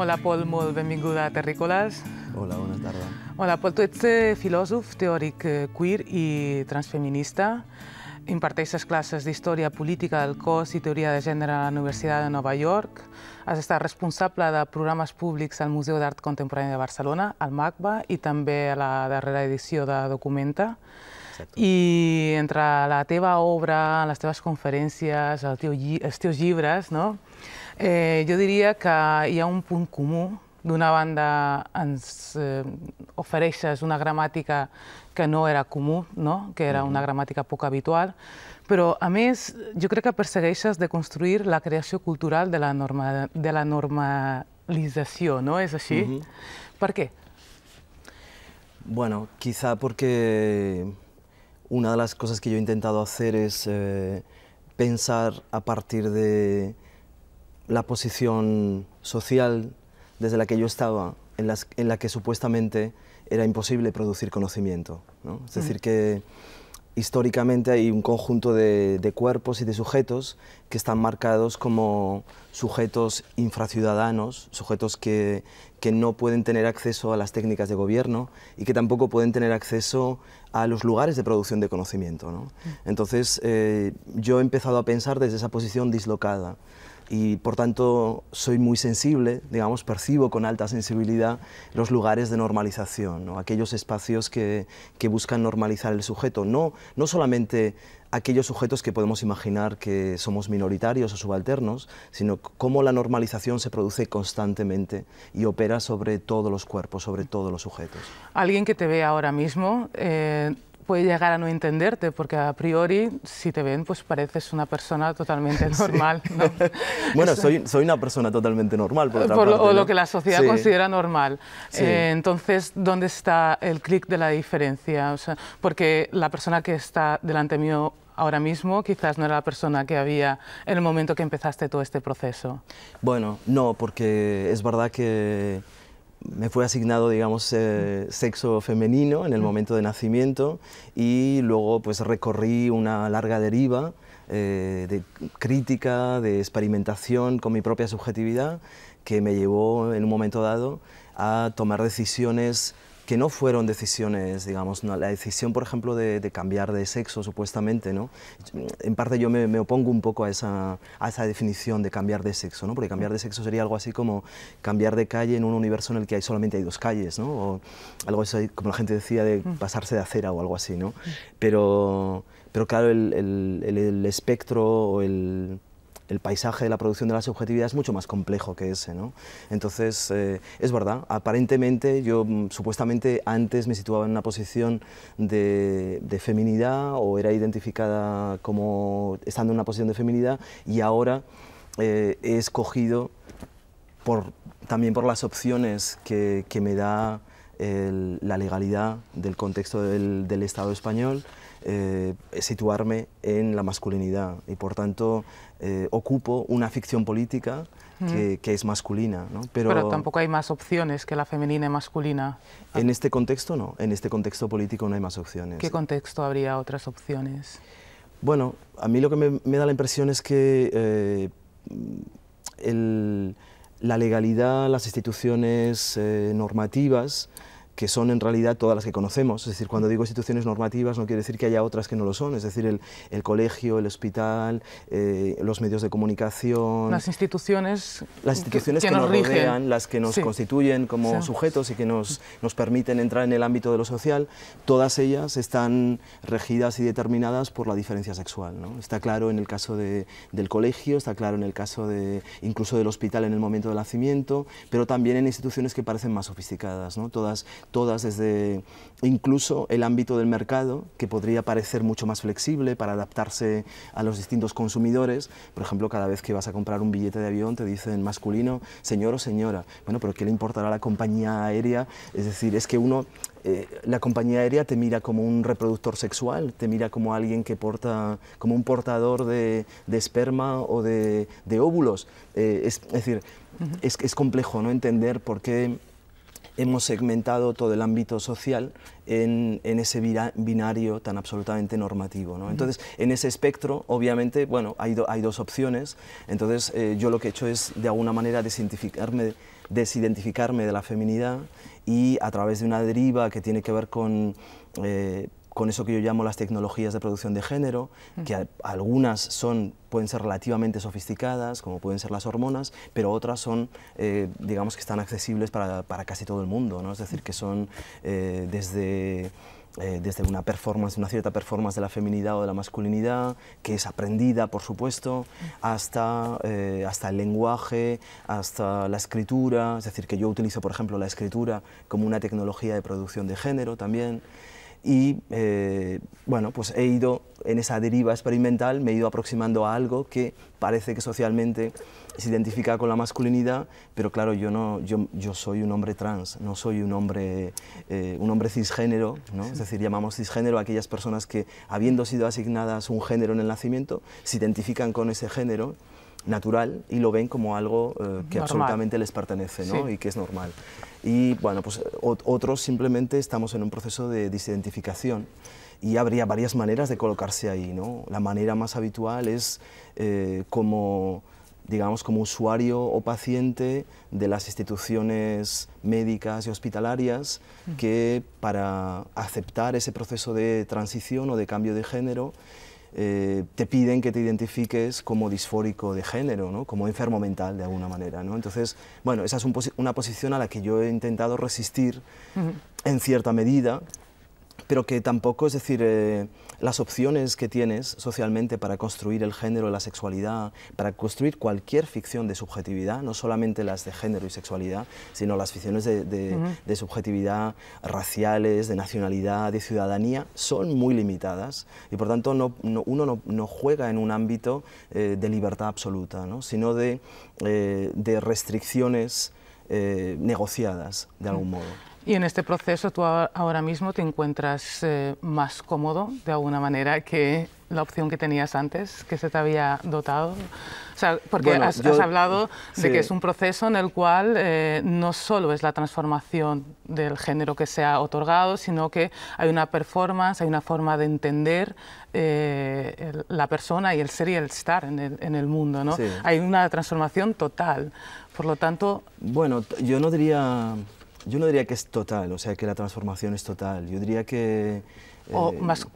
Hola, Pol, molt benvinguda a Terrícoles. Hola, bona tarda. Hola, Pol, tu ets eh, filòsof, teòric eh, queer i transfeminista. Imparteixes classes d'història política del cos i teoria de gènere a la Universitat de Nova York. Has estat responsable de programes públics al Museu d'Art Contemporani de Barcelona, al MACBA, i també a la darrera edició de Documenta. Exacte. I entre la teva obra, les teves conferències, el teu els teus llibres, no? Eh, jo diria que hi ha un punt comú. D'una banda, ens eh, ofereixes una gramàtica que no era comú, no? que era una gramàtica poc habitual, però, a més, jo crec que persegueixes de construir la creació cultural de la, norma, de la normalització, no? És així? Ujú. Per què? Bueno, quizá porque una de las cosas que yo he intentado hacer es eh, pensar a partir de la posición social desde la que yo estaba, en, las- en la que supuestamente era imposible producir conocimiento. ¿no? Es decir, que históricamente hay un conjunto de, de cuerpos y de sujetos que están marcados como sujetos infraciudadanos, sujetos que, que no pueden tener acceso a las técnicas de gobierno y que tampoco pueden tener acceso a los lugares de producción de conocimiento. ¿no? Entonces, eh, yo he empezado a pensar desde esa posición dislocada y por tanto soy muy sensible, digamos, percibo con alta sensibilidad los lugares de normalización, ¿no? aquellos espacios que, que buscan normalizar el sujeto, no, no solamente aquellos sujetos que podemos imaginar que somos minoritarios o subalternos, sino cómo la normalización se produce constantemente y opera sobre todos los cuerpos, sobre todos los sujetos. Alguien que te ve ahora mismo eh, puede llegar a no entenderte, porque a priori, si te ven, pues pareces una persona totalmente normal. ¿no? Bueno, soy, soy una persona totalmente normal, por otra Por lo, parte, o ¿no? lo que la sociedad Sí. considera normal. Sí. Eh, entonces, ¿dónde está el clic de la diferencia? O sea, porque la persona que está delante mío ahora mismo quizás no era la persona que había en el momento que empezaste todo este proceso. Bueno, no, porque es verdad que me fue asignado, digamos, eh, sexo femenino en el momento de nacimiento y luego pues recorrí una larga deriva eh, de crítica, de experimentación con mi propia subjetividad que me llevó en un momento dado a tomar decisiones que no fueron decisiones, digamos, no, la decisión, por ejemplo, de, de cambiar de sexo, supuestamente, ¿no? En parte yo me, me opongo un poco a esa, a esa definición de cambiar de sexo, ¿no? Porque cambiar de sexo sería algo así como cambiar de calle en un universo en el que hay solamente hay dos calles, ¿no? O algo así, como la gente decía, de pasarse de acera o algo así, ¿no? Pero, pero claro, el, el- el- el espectro o el, el paisaje de la producción de la subjetividad es mucho más complejo que ese, ¿no? Entonces, eh, es verdad, aparentemente yo mm, supuestamente antes me situaba en una posición de, feminidad o era identificada como estando en una posición de feminidad y ahora eh, he escogido también por las opciones que me da el- la legalidad del contexto del, del Estado español, eh, situarme en la masculinidad y por tanto eh, ocupo una ficción política que, que es masculina. ¿no? Pero, tampoco hay más opciones que la femenina y masculina. en este contexto no, en este contexto político no hay más opciones. ¿Qué contexto habría otras opciones? Bueno, a mí lo que me, me da la impresión es que eh, el- la legalidad, las instituciones eh, normativas, que son en realidad todas las que conocemos, es decir, cuando digo instituciones normativas no quiere decir que haya otras que no lo son, es decir, el, el colegio, el hospital, eh, los medios de comunicación, Las instituciones, las instituciones que, nos, rodean, las que nos Sí. constituyen como Sí. sujetos y que nos, nos permiten entrar en el ámbito de lo social, todas ellas están regidas y determinadas por la diferencia sexual. ¿no? Está claro en el caso de- del colegio, está claro en el caso de, incluso del hospital en el momento del nacimiento, pero también en instituciones que parecen más sofisticadas, ¿no? todas, todas desde incluso el ámbito del mercado, que podría parecer mucho más flexible para adaptarse a los distintos consumidores. Por ejemplo, cada vez que vas a comprar un billete de avión te dicen masculino, señor o señora. Bueno, pero ¿qué le importará a la compañía aérea? Es decir, es que uno, eh, la compañía aérea te mira como un reproductor sexual, te mira como alguien que porta, como un portador de, de esperma o de, de óvulos. Eh, es, es decir, es, es complejo no entender por qué hemos segmentado todo el ámbito social en, ese binario tan absolutamente normativo. ¿no? Entonces, en ese espectro, obviamente, bueno, hay, hay dos opciones. Entonces, eh, yo lo que he hecho es, de alguna manera, desidentificarme, desidentificarme de la feminidad y a través de una deriva que tiene que ver con... Eh, con eso que yo llamo las tecnologías de producción de género, que algunas son, pueden ser relativamente sofisticadas, como pueden ser las hormonas, pero otras son, eh, digamos que están accesibles para, para, casi todo el mundo, ¿no? es decir, que son eh, desde... Eh, desde una performance, una cierta performance de la feminidad o de la masculinidad, que es aprendida, por supuesto, hasta, hasta el lenguaje, hasta la escritura, es decir, que yo utilizo, por ejemplo, la escritura como una tecnología de producción de género también y eh, bueno, pues he ido en esa deriva experimental, me he ido aproximando a algo que parece que socialmente se identifica con la masculinidad, pero claro, yo, no, yo, yo soy un hombre trans, no soy un hombre, eh, un hombre cisgénero, ¿no? es decir, llamamos cisgénero a aquellas personas que, habiendo sido asignadas un género en el nacimiento, se identifican con ese género natural y lo ven como algo eh, que absolutamente les pertenece ¿no? y que es normal. Y bueno, pues otros simplemente estamos en un proceso de desidentificación y habría varias maneras de colocarse ahí. ¿no? La manera más habitual es eh, como digamos, como usuario o paciente de las instituciones médicas y hospitalarias que para aceptar ese proceso de transición o de cambio de género eh, te piden que te identifiques como disfórico de género, ¿no? como enfermo mental de alguna manera. ¿no? Entonces, bueno, esa es una posición a la que yo he intentado resistir en cierta medida, pero que tampoco, es decir, eh, las opciones que tienes socialmente para construir el género la sexualidad, para construir cualquier ficción de subjetividad, no solamente las de género y sexualidad, sino las ficciones de, subjetividad raciales, de nacionalidad, de ciudadanía, son muy limitadas y por tanto no, uno no, juega en un ámbito eh, de libertad absoluta, ¿no? sino de, eh, restricciones negociadas de algún modo. Y en este proceso tú ahora mismo te encuentras eh, más cómodo de alguna manera que la opción que tenías antes, que se te había dotado. O sea, porque has, hablado de que es un proceso en el cual eh, no solo es la transformación del género que se ha otorgado, sino que hay una performance, hay una forma de entender eh, la persona y el ser y el estar en el, en el mundo. ¿no? Hay una transformación total. Por lo tanto... Bueno, yo no diría yo no diría que es total, o sea, que la transformación es total. Yo diría que... o eh, más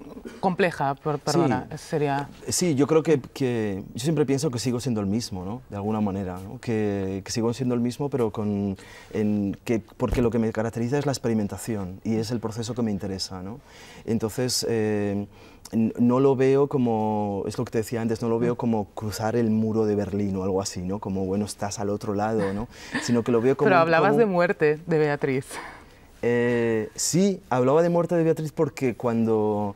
compleja, perdona, sería... Sí, yo creo que, que, Yo siempre pienso que sigo siendo el mismo, ¿no? De alguna manera, ¿no? que, que, sigo siendo el mismo, pero con... En, que, porque lo que me caracteriza es la experimentación y es el proceso que me interesa, ¿no? Entonces... Eh, no lo veo como, es lo que te decía antes, no lo veo como cruzar el muro de Berlín o algo así, ¿no? Como, bueno, estás al otro lado, ¿no? Sino que lo veo como... Pero hablabas de muerte de Beatriz. Eh, sí, hablaba de muerte de Beatriz porque cuando,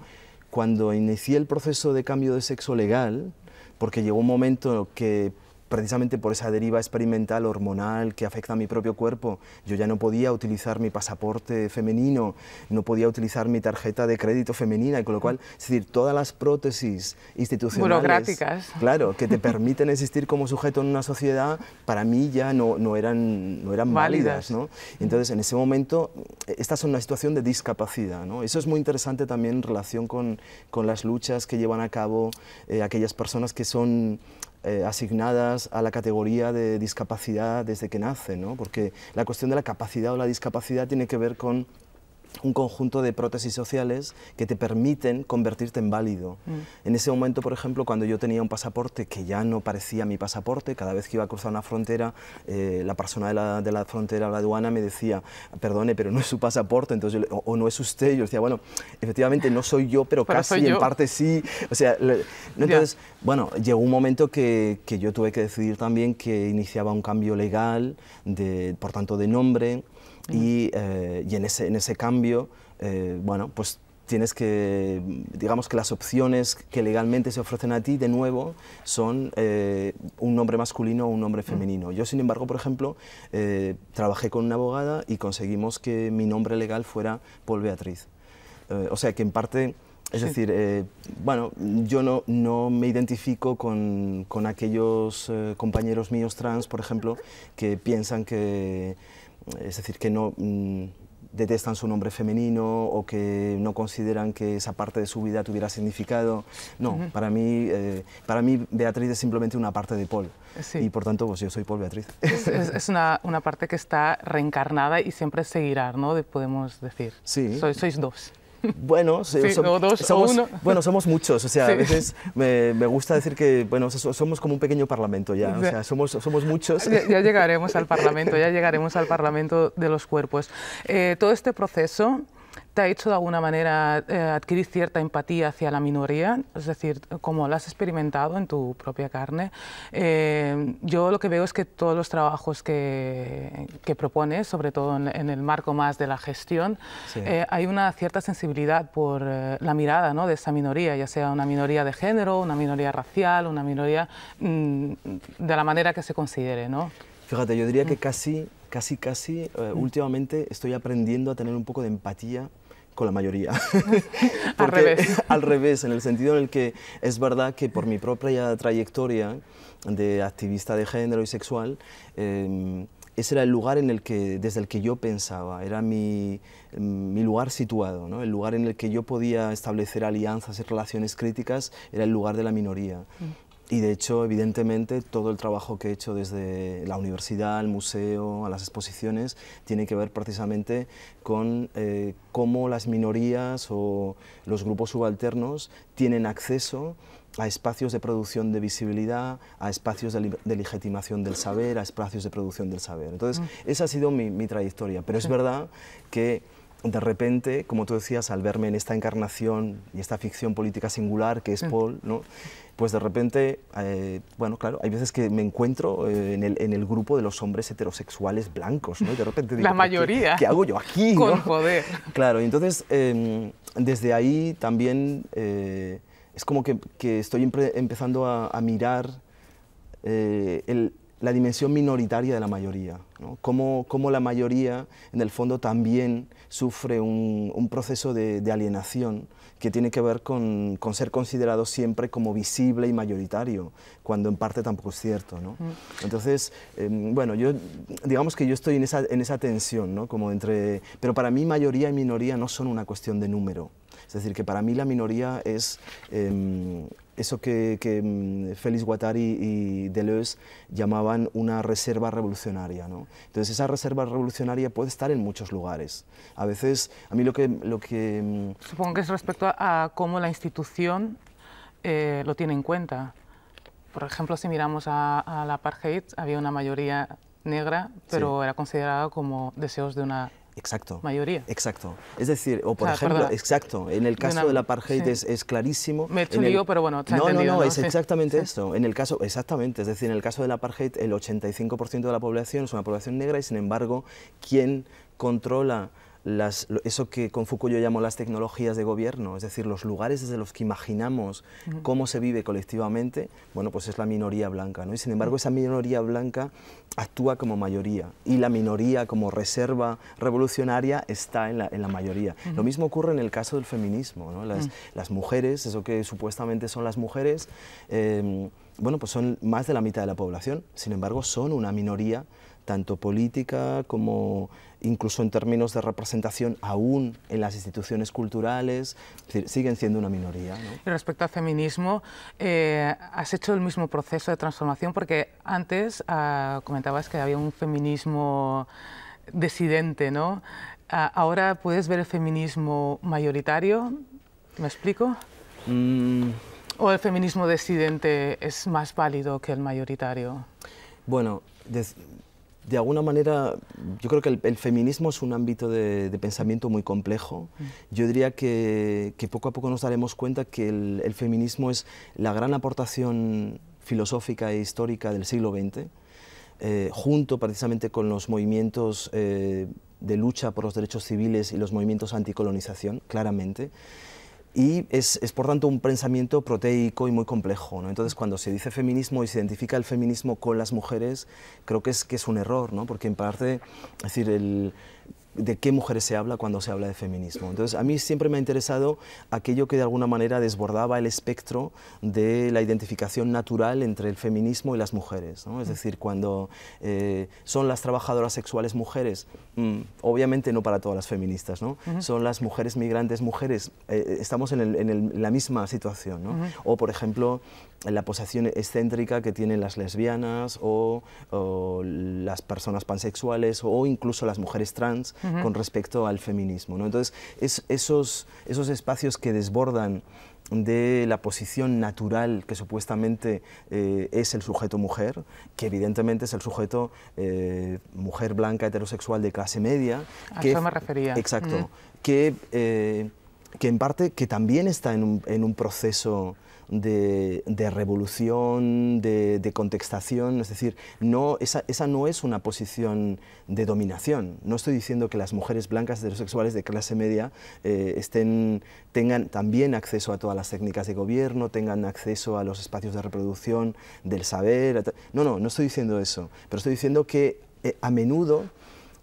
cuando inicié el proceso de cambio de sexo legal, porque llegó un momento que precisamente por esa deriva experimental hormonal que afecta a mi propio cuerpo, yo ya no podía utilizar mi pasaporte femenino, no podía utilizar mi tarjeta de crédito femenina, y con lo cual, es decir, todas las prótesis institucionales, burocráticas, claro, que te permiten existir como sujeto en una sociedad, para mí ya no, no eran, no eran válidas. ¿no? Entonces, en ese momento, esta es una situación de discapacidad. ¿no? Eso es muy interesante también en relación con, con las luchas que llevan a cabo eh, aquellas personas que son eh, asignadas a la categoría de discapacidad desde que nacen, ¿no? porque la cuestión de la capacidad o la discapacidad tiene que ver con un conjunto de prótesis sociales que te permiten convertirte en válido. Mm. En ese momento, por ejemplo, cuando yo tenía un pasaporte que ya no parecía mi pasaporte, cada vez que iba a cruzar una frontera, eh, la persona de la, de la frontera la aduana me decía, perdone, pero no es su pasaporte, entonces o, no es usted. Yo decía, bueno, efectivamente no soy yo, pero, casi, en parte sí. O sea, entonces, bueno, llegó un momento que, que yo tuve que decidir también que iniciaba un cambio legal, de, por tanto, de nombre, y, eh, y en, ese, en ese cambio, eh, bueno, pues tienes que, digamos que las opciones que legalmente se ofrecen a ti, de nuevo, son eh, un nombre masculino o un nombre femenino. Yo, sin embargo, por ejemplo, trabajé con una abogada y conseguimos que mi nombre legal fuera Paul Beatriz. o sea que en parte, es decir, bueno, yo no, no me identifico con, con aquellos compañeros míos trans, por ejemplo, que piensan que es decir, que no... mm, detestan su nombre femenino o que no consideran que esa parte de su vida tuviera significado. No, para, mí, eh, para mí Beatriz es simplemente una parte de Paul. Sí. Y por tanto, pues yo soy Paul Beatriz. Es, es- es una, una parte que está reencarnada y siempre seguirá, ¿no? De- podemos decir. Sí. Sois dos. Bueno, sí, dos, somos, bueno, somos muchos, o sea, Sí. a veces me, me gusta decir que, bueno, so- somos como un pequeño parlamento ya, o sea, somos, somos muchos. Ya, ya llegaremos al Parlamento, ya llegaremos al Parlamento de los cuerpos. Eh, todo este proceso te ha hecho de alguna manera eh, adquirir cierta empatía hacia la minoría, es decir, como lo has experimentado en tu propia carne. Eh, yo lo que veo es que todos los trabajos que, que propones, sobre todo en, en el marco más de la gestión, Sí. eh, hay una cierta sensibilidad por eh, la mirada ¿no? de esa minoría, ya sea una minoría de género, una minoría racial, una minoría mm, de la manera que se considere. ¿no? Fíjate, yo diría que Mm. casi, casi, casi, eh, últimamente estoy aprendiendo a tener un poco de empatía con la mayoría. Porque- revés. al revés, en el sentido en el que es verdad que por mi propia trayectoria de activista de género y sexual, eh, ese era el lugar en el que, desde el que yo pensaba, era mi, mi lugar situado, ¿no? el lugar en el que yo podía establecer alianzas y relaciones críticas, era el lugar de la minoría. Y de hecho, evidentemente, todo el trabajo que he hecho desde la universidad, al museo, a las exposiciones, tiene que ver precisamente con eh, cómo las minorías o los grupos subalternos tienen acceso a espacios de producción de visibilidad, a espacios de, legitimación del saber, a espacios de producción del saber. Entonces, esa ha sido mi, mi trayectoria. Pero es verdad que de repente, como tú decías, al verme en esta encarnación y esta ficción política singular que es Paul, ¿no? pues de repente, eh, bueno, claro, hay veces que me encuentro eh, en, el, en el grupo de los hombres heterosexuales blancos, ¿no? Y de repente digo, La "¿Pero qué- mayoría. ¿Qué, hago yo aquí? Con no?". poder. Claro, y entonces eh, desde ahí también eh, es como que, que estoy empezando a, a mirar el- la dimensión minoritaria de la mayoría, ¿no? cómo, cómo la mayoría en el fondo también sufre un, un proceso de, de alienación que tiene que ver con, con ser considerado siempre como visible y mayoritario, cuando en parte tampoco es cierto. ¿no? Entonces, eh, bueno, yo digamos que yo estoy en esa, en esa tensión, ¿no? como entre, pero para mí mayoría y minoría no son una cuestión de número. Es decir, que para mí la minoría es em, eso que, que, mm, Félix Guattari y Deleuze llamaban una reserva revolucionaria. ¿no? Entonces esa reserva revolucionaria puede estar en muchos lugares. A veces, a mí lo que... Lo que mm, Supongo que es respecto a, a cómo la institución eh, lo tiene en cuenta. Por ejemplo, si miramos a, a la apartheid, había una mayoría negra, pero era considerada como deseos de una Exacto. mayoría. Exacto. Es decir, o por sea, ejemplo, perdona. exacto, en el De caso del apartheid sí. es, es clarísimo. Me he hecho el- lío, pero bueno, no, entendido, no, no, ¿no? es exactamente Sí. esto. En el caso, exactamente, es decir, en el caso del apartheid, el 85% de la población es una población negra y sin embargo, ¿quién controla las, eso que con Foucault yo llamo las tecnologías de gobierno, es decir, los lugares desde los que imaginamos cómo se vive colectivamente, bueno, pues es la minoría blanca, ¿no? Y sin embargo, esa minoría blanca actúa como mayoría y la minoría como reserva revolucionaria está en la, en la mayoría. Lo mismo ocurre en el caso del feminismo, ¿no? Las, las mujeres, eso que supuestamente son las mujeres, eh, bueno, pues son más de la mitad de la población, sin embargo, son una minoría tanto política como incluso en términos de representación aún en las instituciones culturales, es decir, siguen siendo una minoría. ¿no? Y respecto al feminismo, eh, has hecho el mismo proceso de transformación porque antes ah, comentabas que había un feminismo disidente, ¿no? Ah, ahora puedes ver el feminismo mayoritario, ¿me explico? Mm, ¿O el feminismo disidente es más válido que el mayoritario? Bueno, de, alguna manera, yo creo que el, el feminismo es un ámbito de, de pensamiento muy complejo. Yo diría que, que poco a poco nos daremos cuenta que el, el feminismo es la gran aportación filosófica e histórica del siglo XX, eh, junto precisamente con los movimientos eh, de lucha por los derechos civiles y los movimientos anticolonización, claramente. Y es, es, por tanto un pensamiento proteico y muy complejo. ¿no? Entonces, cuando se dice feminismo y se identifica el feminismo con las mujeres, creo que es, que es un error, ¿no? porque en parte, es decir, el, de qué mujeres se habla cuando se habla de feminismo. Entonces, a mí siempre me ha interesado aquello que de alguna manera desbordaba el espectro de la identificación natural entre el feminismo y las mujeres. ¿no? Es decir, cuando eh, son las trabajadoras sexuales mujeres, mm, obviamente no para todas las feministas, ¿no? son las mujeres migrantes mujeres, eh, estamos en, en, la misma situación. ¿no? O, por ejemplo, la posición excéntrica que tienen las lesbianas o, las personas pansexuales o incluso las mujeres trans con respecto al feminismo. ¿no? Entonces, es, esos, esos espacios que desbordan de la posición natural que supuestamente eh, es el sujeto mujer, que evidentemente es el sujeto eh, mujer blanca heterosexual de clase media. A eso me refería. Exacto. que, eh, que en parte que también está en un, en un proceso de, revolución, de, contextación, es decir, no, esa, esa, no es una posición de dominación. No estoy diciendo que las mujeres blancas heterosexuales de clase media eh, estén, tengan también acceso a todas las técnicas de gobierno, tengan acceso a los espacios de reproducción del saber. No, no, no estoy diciendo eso, pero estoy diciendo que eh, a menudo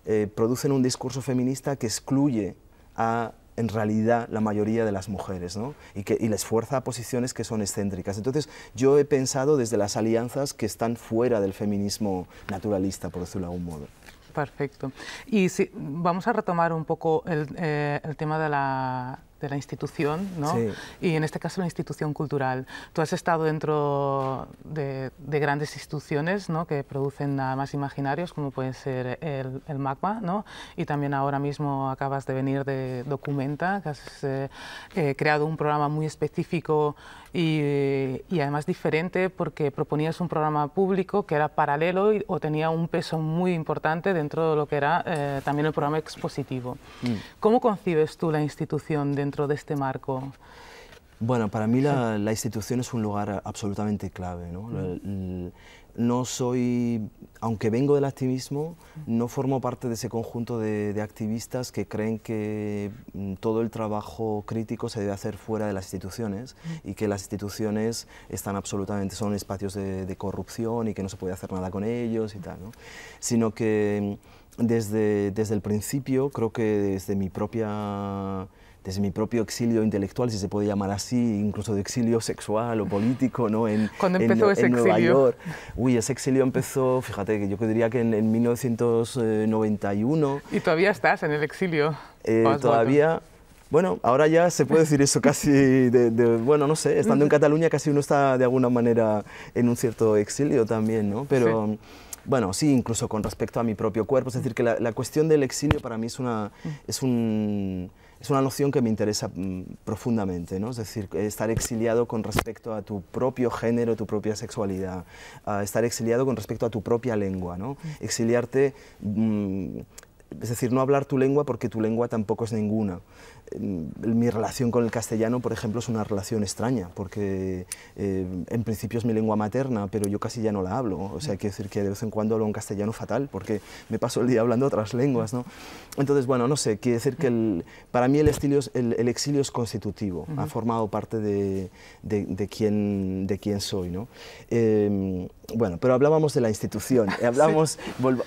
eh, producen un discurso feminista que excluye a en realidad la mayoría de las mujeres ¿no? y, que, y les fuerza a posiciones que son excéntricas. Entonces yo he pensado desde las alianzas que están fuera del feminismo naturalista, por decirlo de algún modo. Perfecto. Y si, vamos a retomar un poco el, eh, el tema de la, de la institución, ¿no? y en este caso la institución cultural. Tú has estado dentro de, grandes instituciones ¿no? que producen nada más imaginarios, como puede ser el, el, MACBA, ¿no? y también ahora mismo acabas de venir de Documenta, que has eh, eh, creado un programa muy específico y, y, además diferente porque proponías un programa público que era paralelo y, o tenía un peso muy importante dentro de lo que era eh, también el programa expositivo. Mm. ¿Cómo concibes tú la institución dentro de este marco? Bueno, para mí la, institución es un lugar absolutamente clave. ¿no? no soy, aunque vengo del activismo, no formo parte de ese conjunto de, activistas que creen que mm, todo el trabajo crítico se debe hacer fuera de las instituciones y que las instituciones están absolutamente, son espacios de, de corrupción y que no se puede hacer nada con ellos y tal, ¿no? sino que mm, desde, desde el principio, creo que desde mi propia desde mi propio exilio intelectual, si se puede llamar así, incluso de exilio sexual o político, ¿no? En, ¿Cuándo empezó ese exilio? Nueva York. Uy, ese exilio empezó, fíjate, que yo diría que en, 1991. ¿Y todavía estás en el exilio? Eh, todavía... Bueno, ahora ya se puede decir eso casi de, bueno, no sé, estando en Cataluña casi uno está de alguna manera en un cierto exilio también, ¿no? Pero... Bueno, sí, incluso con respecto a mi propio cuerpo. Es decir, que la, la cuestión del exilio para mí es, una, es un es una noción que me interesa mm, profundamente, ¿no? es decir, estar exiliado con respecto a tu propio género, tu propia sexualidad, estar exiliado con respecto a tu propia lengua, ¿no? exiliarte, mm, es decir, no hablar tu lengua porque tu lengua tampoco es ninguna mi relación con el castellano, por ejemplo, es una relación extraña, porque eh, en principio es mi lengua materna, pero yo casi ya no la hablo. O sea, quiero decir que de vez en cuando hablo un castellano fatal, porque me paso el día hablando otras lenguas. ¿no? Entonces, bueno, no sé, quiere decir que para mí el, exilio es constitutivo, ha formado parte de, de, quién, de quién soy. ¿no? Em, bueno, pero hablábamos de la institución, hablamos,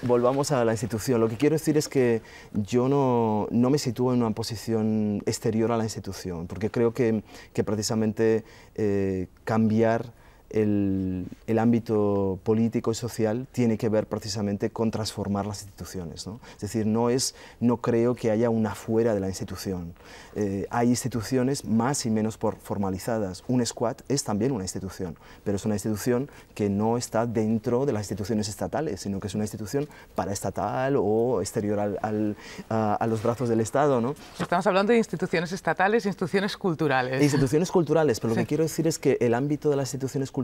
volvamos a la institución. Lo que quiero decir es que yo no, no me sitúo en una posición exterior a la institución, porque creo que, que precisamente eh, cambiar el, el, ámbito político y social tiene que ver precisamente con transformar las instituciones. ¿no? Es decir, no, es, no creo que haya una fuera de la institución. Eh, hay instituciones más y menos por formalizadas. Un squad es también una institución, pero es una institución que no está dentro de las instituciones estatales, sino que es una institución paraestatal o exterior al, al, a, a, los brazos del Estado. ¿no? Estamos hablando de instituciones estatales instituciones culturales. instituciones culturales, pero lo que quiero decir es que el ámbito de las instituciones culturales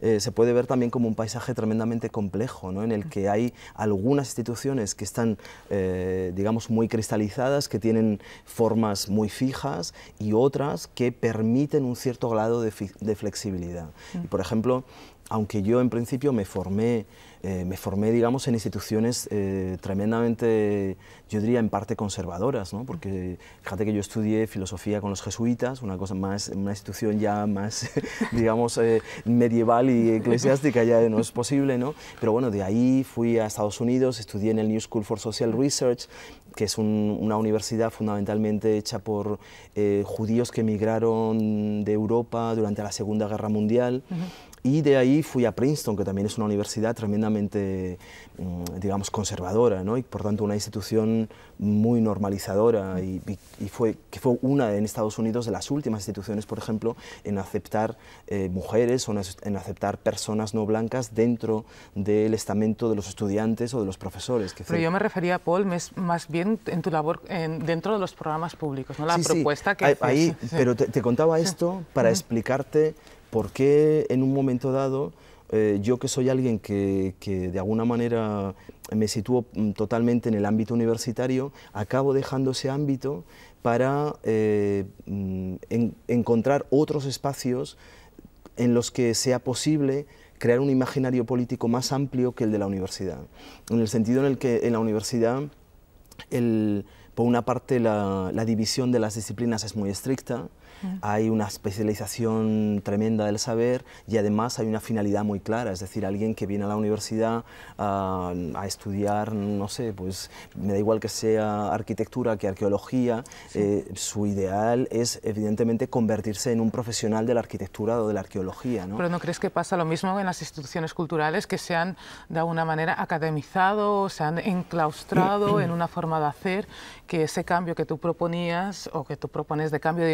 eh, se puede ver también como un paisaje tremendamente complejo, ¿no? en el que hay algunas instituciones que están, eh, digamos, muy cristalizadas, que tienen formas muy fijas y otras que permiten un cierto grado de, de flexibilidad. Y, por ejemplo, aunque yo en principio me formé eh, me formé, digamos, en instituciones eh, tremendamente, yo diría, en parte conservadoras, ¿no? porque fíjate que yo estudié filosofía con los jesuitas, una cosa más, una institución ya más, digamos, eh, medieval y eclesiástica ya no es posible, ¿no? Pero bueno, de ahí fui a Estados Unidos, estudié en el New School for Social Research, que es una universidad fundamentalmente hecha por judíos que emigraron de Europa durante la Segunda Guerra Mundial. Y de ahí fui a Princeton, que también es una universidad tremendamente, mm, digamos, conservadora, ¿no? y por tanto una institución muy normalizadora, y, fue, que fue una en Estados Unidos de las últimas instituciones, por ejemplo, en aceptar eh, mujeres o en aceptar personas no blancas dentro del estamento de los estudiantes o de los profesores. Pero yo me refería, Paul, más bien en tu labor dentro de los programas públicos, ¿no? la propuesta que... Ahí, Pero te, contaba esto para explicarte ¿Por qué en un momento dado eh, yo que soy alguien que, de alguna manera me sitúo mm, totalmente en el ámbito universitario, acabo dejando ese ámbito para eh, mm, encontrar otros espacios en los que sea posible crear un imaginario político más amplio que el de la universidad. En el sentido en el que en la universidad, por una parte, la división de las disciplinas es muy estricta, hay una especialización tremenda del saber y además hay una finalidad muy clara, es decir, alguien que viene a la universidad a, estudiar, no sé, pues me da igual que sea arquitectura que arqueología, eh, su ideal es evidentemente convertirse en un profesional de la arquitectura o de la arqueología. ¿no? Pero ¿no crees que pasa lo mismo en las instituciones culturales que se han de alguna manera academizado, se han enclaustrado en una forma de hacer que ese cambio que tú proponías o que tú propones de cambio de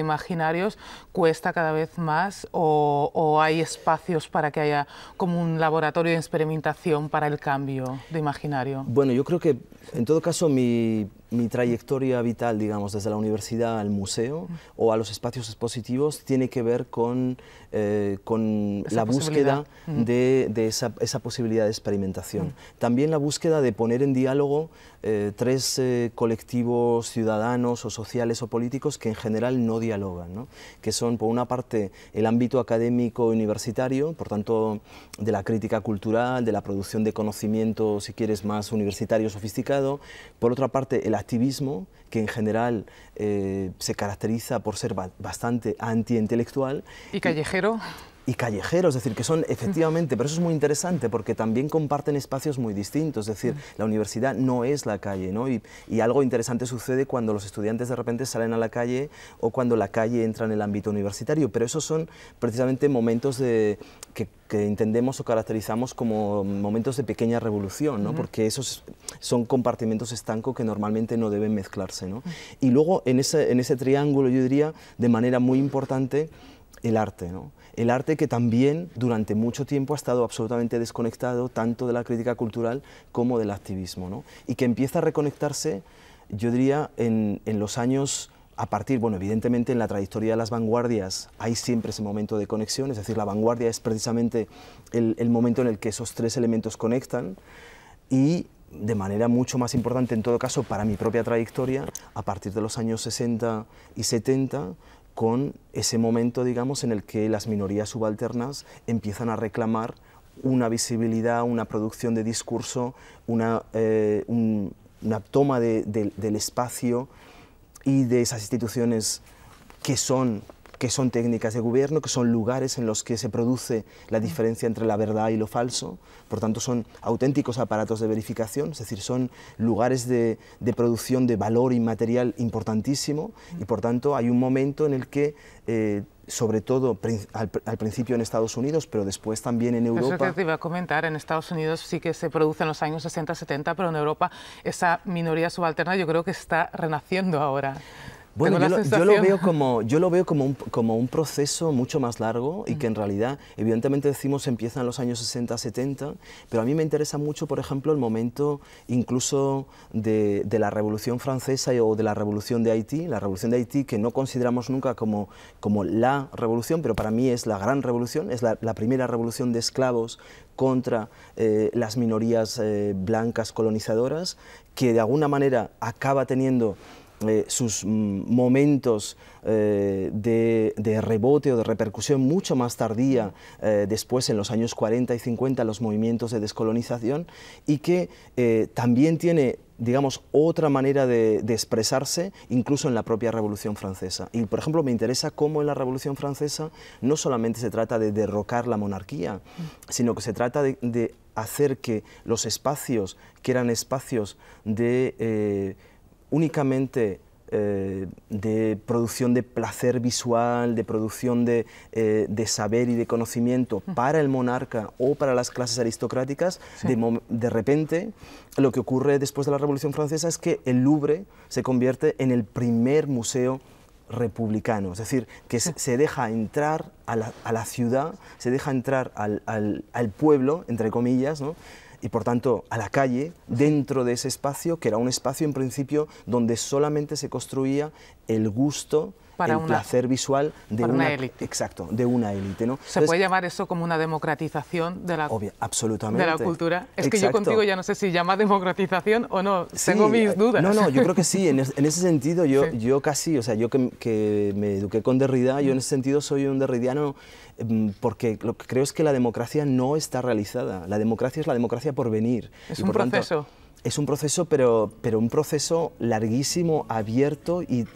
cuesta cada vez más o, hay espacios para que haya como un laboratorio de experimentación para el cambio de imaginario? Bueno, yo creo que en todo caso mi trayectoria vital, digamos, desde la universidad al museo o a los espacios expositivos, tiene que ver con, eh, con la búsqueda de, de esa, esa, posibilidad de experimentación. También la búsqueda de poner en diálogo eh, tres eh, colectivos ciudadanos o sociales o políticos que en general no dialogan, ¿no? que son, por una parte, el ámbito académico universitario, por tanto, de la crítica cultural, de la producción de conocimiento, si quieres, más universitario sofisticado, por otra parte, el activismo, que en general eh, se caracteriza por ser bastante antiintelectual. ¿Y callejero? y callejeros, es decir, que son efectivamente, pero eso es muy interesante porque también comparten espacios muy distintos, es decir, la universidad no es la calle, ¿no? Y, algo interesante sucede cuando los estudiantes de repente salen a la calle o cuando la calle entra en el ámbito universitario, pero esos son precisamente momentos de, que, entendemos o caracterizamos como momentos de pequeña revolución, ¿no? Porque esos son compartimentos estancos que normalmente no deben mezclarse, ¿no? Y luego en ese, en ese triángulo, yo diría, de manera muy importante, el arte, ¿no? El arte que también durante mucho tiempo ha estado absolutamente desconectado tanto de la crítica cultural como del activismo, ¿no? Y que empieza a reconectarse, yo diría, en, los años a partir, bueno, evidentemente en la trayectoria de las vanguardias hay siempre ese momento de conexión, es decir, la vanguardia es precisamente el, momento en el que esos tres elementos conectan y de manera mucho más importante, en todo caso, para mi propia trayectoria, a partir de los años 60 y 70, con ese momento, digamos, en el que las minorías subalternas empiezan a reclamar una visibilidad, una producción de discurso, una, eh, una toma del espacio y de esas instituciones que son que son técnicas de gobierno, que son lugares en los que se produce la diferencia entre la verdad y lo falso, por tanto son auténticos aparatos de verificación, es decir, son lugares de, producción de valor inmaterial importantísimo y por tanto hay un momento en el que... Eh, sobre todo al, principio en Estados Unidos, pero después también en Europa. Eso que te iba a comentar, en Estados Unidos sí que se produce en los años 60-70, pero en Europa esa minoría subalterna yo creo que está renaciendo ahora. Bueno, yo lo, veo, como, yo lo veo como un, como un proceso mucho más largo y que en realidad, evidentemente decimos empieza en los años 60, 70, pero a mí me interesa mucho, por ejemplo, el momento incluso de, de, la Revolución Francesa o de la Revolución de Haití, la Revolución de Haití que no consideramos nunca como, como la revolución, pero para mí es la gran revolución, es la, la primera revolución de esclavos contra eh, las minorías eh, blancas colonizadoras, que de alguna manera acaba teniendo eh, sus mm, momentos eh, de, rebote o de repercusión mucho más tardía, eh, después en los años 40 y 50, los movimientos de descolonización, y que también tiene digamos, otra manera de, expresarse, incluso en la propia Revolución Francesa. Y, por ejemplo, me interesa cómo en la Revolución Francesa no solamente se trata de derrocar la monarquía, sino que se trata de, hacer que los espacios, que eran espacios de únicamente eh, de producción de placer visual, de producción de, eh, de, saber y de conocimiento para el monarca o para las clases aristocráticas, de, de, repente lo que ocurre después de la Revolución Francesa es que el Louvre se convierte en el primer museo republicano, es decir, que se deja entrar a la, a la, ciudad, se deja entrar al, al, al pueblo, entre comillas, ¿no? Y por tanto a la calle dentro de ese espacio, que era un espacio en principio donde solamente se construía el gusto para el placer visual de una, élite. Exacto, de una élite. ¿no? ¿Se puede llamar eso como una democratización de la, absolutamente. De la cultura? Es que yo contigo ya no sé si llama democratización o no, tengo mis dudas. No, no, yo creo que sí, en, ese sentido yo, yo casi, o sea, yo que, que, me eduqué con Derrida, yo en ese sentido soy un derridiano em, porque lo que creo es que la democracia no está realizada, la democracia es la democracia por venir. Es un proceso. Es un proceso, pero, pero un proceso larguísimo, abierto y,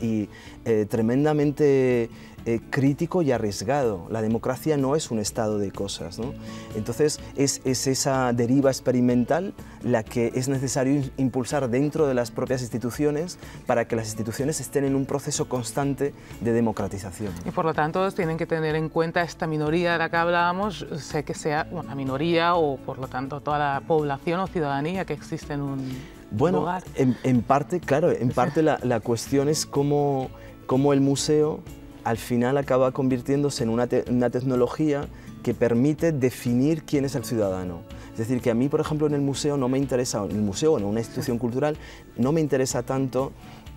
eh, tremendamente eh, crítico y arriesgado. La democracia no es un estado de cosas. ¿no? Entonces es, es, esa deriva experimental la que es necesario impulsar dentro de las propias instituciones para que las instituciones estén en un proceso constante de democratización. Y por lo tanto tienen que tener en cuenta esta minoría de la que hablábamos, sé que sea una minoría o por lo tanto toda la población o ciudadanía que existe en un bueno, lugar. En, en parte, claro, en parte la, la cuestión es cómo, cómo el museo al final acaba convirtiéndose en una, tecnología que permite definir quién es el ciudadano. Es decir, que a mí, por ejemplo, en el museo no me interesa, en el museo o en una institución cultural, no me interesa tanto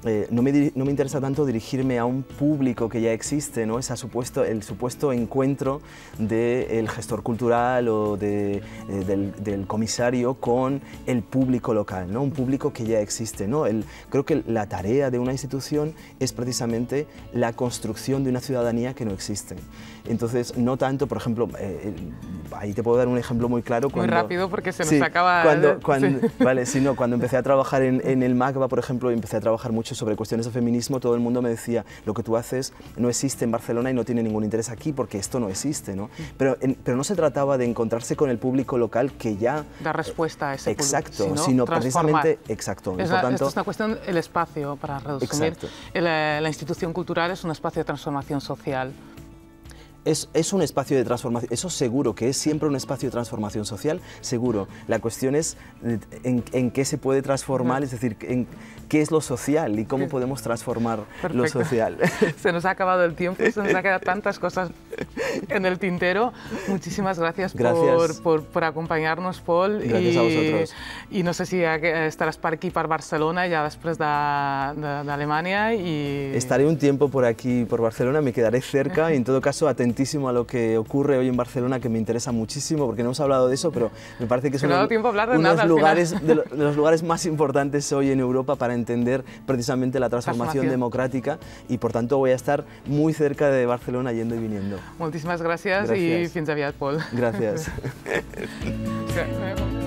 eh, no, me, no, me, interesa tanto dirigirme a un público que ya existe, ¿no? Esa supuesto, el supuesto encuentro del gestor cultural o de, eh, del, comisario con el público local, ¿no? un público que ya existe. ¿no? El, creo que la tarea de una institución es precisamente la construcción de una ciudadanía que no existe. Entonces, no tanto, por ejemplo, eh, ahí te puedo dar un ejemplo muy claro. Cuando, muy rápido porque se nos acaba... Cuando, cuando, Vale, sí, no, cuando empecé a trabajar en, en el MACBA, por ejemplo, y empecé a trabajar mucho sobre cuestiones de feminismo, todo el mundo me decía, lo que tú haces no existe en Barcelona y no tiene ningún interés aquí porque esto no existe, ¿no? Pero, pero no se trataba de encontrarse con el público local que ya... Da respuesta a ese Exacto, público, sino, sino precisamente... Exacto. Es, tanto, es una cuestión, el espacio, para resumir. La, la institución cultural es un espacio de transformación social es, es, un espacio de transformación, eso seguro que es siempre un espacio de transformación social, seguro. La cuestión es en, en qué se puede transformar, es decir, en qué es lo social y cómo podemos transformar lo social. Se nos ha acabado el tiempo, se nos han quedado tantas cosas en el tintero. Muchísimas gracias, gracias. Por, por, acompañarnos, Paul. Gracias y, a vosotros. I no sé si estaràs per aquí, per Barcelona, ya después de, de, de Alemania. Y... Estaré un tiempo por aquí, por Barcelona, me quedaré cerca y en todo caso atentísimo a lo que ocurre hoy en Barcelona, que me interesa muchísimo, porque no hemos hablado de eso, pero me parece que es uno, tiempo de uno nada, de, los lugares, de, los lugares más importantes hoy en Europa para entender precisamente la transformación, democrática y por tanto voy a estar muy cerca de Barcelona yendo y viniendo. Moltíssimes gràcies, gràcies. i fins aviat, Pol. Gràcies.